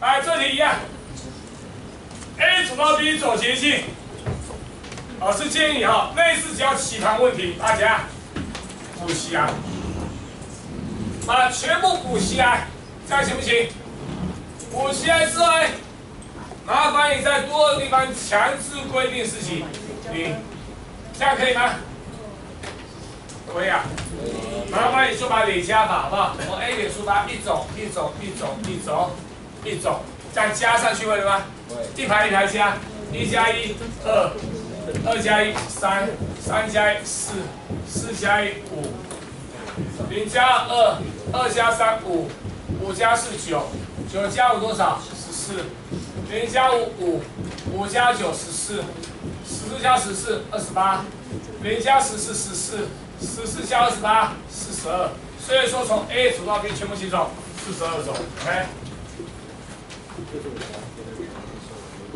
来，这题一样，A 走到 B 走捷径。老师建议哈，类似只要起盘问题，大家补习啊，把全部补习来，这样行不行？补习来之后，麻烦你在多个地方强制规定事情，你这样可以吗？可以啊。麻烦你就把累加法，好不好？从 A 点出发，一走一走一走一走种，这样加上去会了吗？一排一排加，一加一二。二加一三，三加一四，四加一五，零加二，二加三五，五加四九，九加五多少？十四。零加五五，五加九十四，十四加十四二十八。零加十四十四，十四加二十八四十二。所以说从 A 组到 B 全部几种？四十二种。OK。就是我觉得。